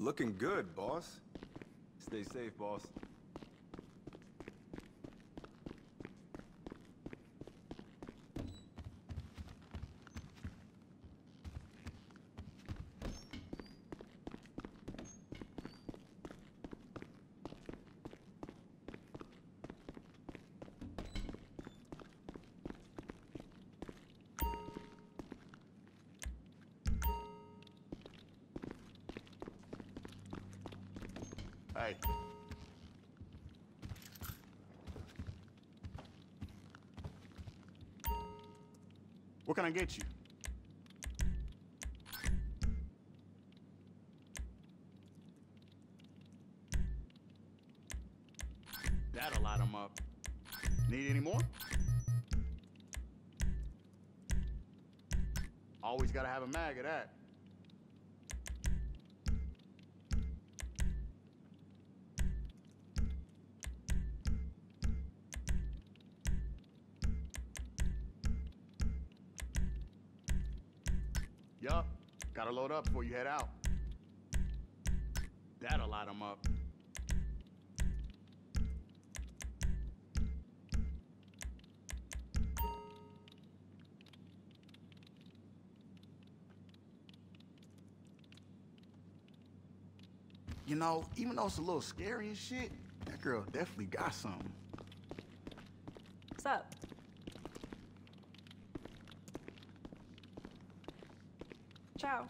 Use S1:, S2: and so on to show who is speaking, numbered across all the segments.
S1: Looking good, boss. Stay safe, boss.
S2: Hey. What can I get you? That'll light 'em up. Need any more? Always gotta have a mag of that. Load up before you head out. That'll light 'em up. You know, even though it's a little scary and shit, that girl definitely got something.
S3: What's up? Ciao.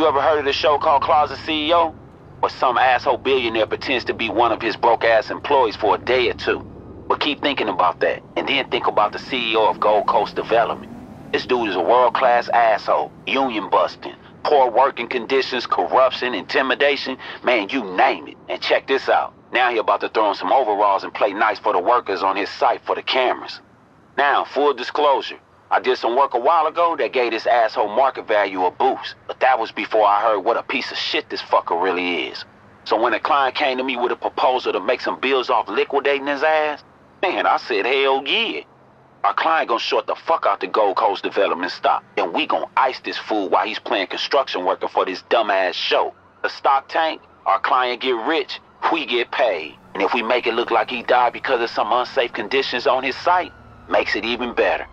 S4: You ever heard of the show called Closet CEO? Where some asshole billionaire pretends to be one of his broke ass employees for a day or two. But keep thinking about that, and then think about the CEO of Gold Coast Development. This dude is a world class asshole, union busting, poor working conditions, corruption, intimidation, man, you name it. And check this out. Now he about to throw on some overalls and play nice for the workers on his site for the cameras. Now, full disclosure, I did some work a while ago that gave this asshole market value a boost, but that was before I heard what a piece of shit this fucker really is. So when a client came to me with a proposal to make some bills off liquidating his ass, man, I said hell yeah. Our client gonna short the fuck out the Gold Coast development stock, and we gonna ice this fool while he's playing construction worker for this dumbass show. The stock tank, our client get rich, we get paid. And if we make it look like he died because of some unsafe conditions on his site, makes it even better.